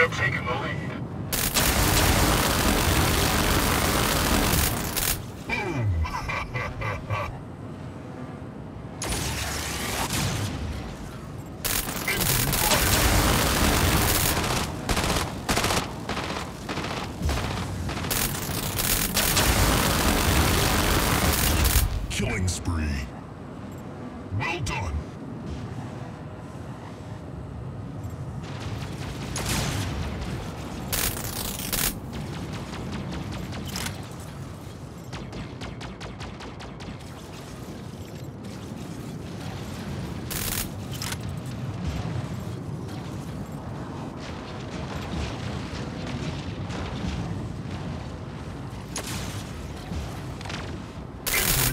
have taken the lead. Killing spree. Well done.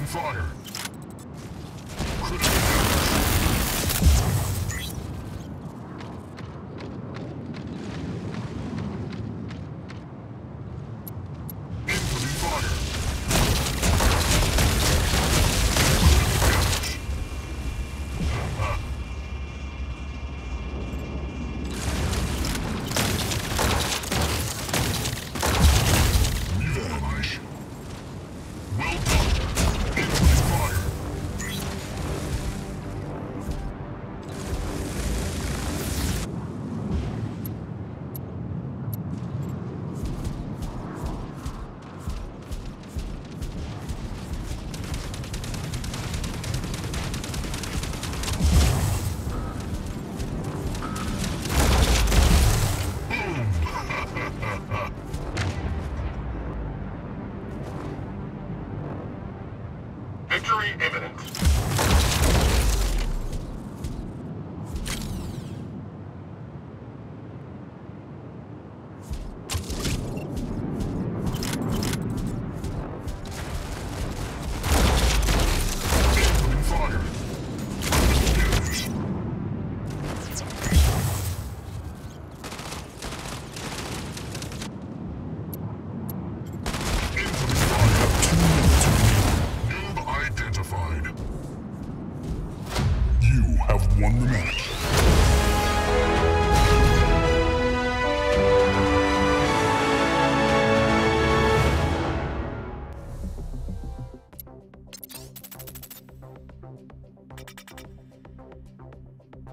Fire. Victory imminent. Won the match.